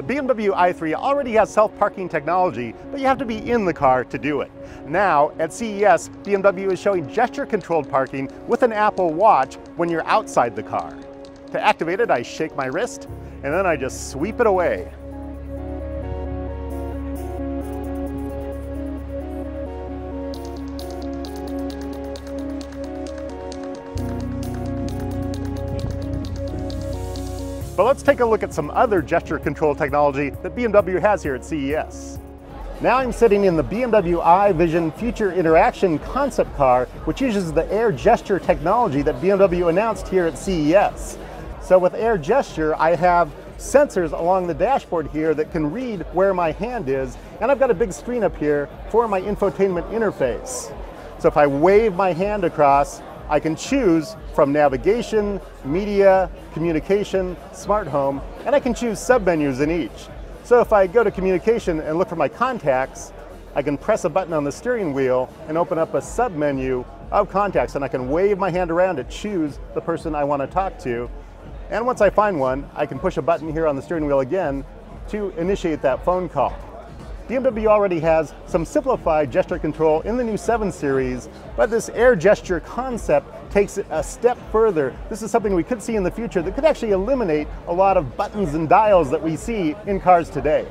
The BMW i3 already has self-parking technology, but you have to be in the car to do it. Now, at CES, BMW is showing gesture-controlled parking with an Apple Watch when you're outside the car. To activate it, I shake my wrist, and then I just sweep it away. But let's take a look at some other gesture control technology that BMW has here at CES. Now I'm sitting in the BMW iVision Future Interaction concept car, which uses the air gesture technology that BMW announced here at CES. So with air gesture, I have sensors along the dashboard here that can read where my hand is, and I've got a big screen up here for my infotainment interface. So if I wave my hand across, I can choose from navigation, media, communication, smart home, and I can choose submenus in each. So if I go to communication and look for my contacts, I can press a button on the steering wheel and open up a submenu of contacts and I can wave my hand around to choose the person I want to talk to. And once I find one, I can push a button here on the steering wheel again to initiate that phone call. BMW already has some simplified gesture control in the new 7 Series, but this air gesture concept takes it a step further. This is something we could see in the future that could actually eliminate a lot of buttons and dials that we see in cars today.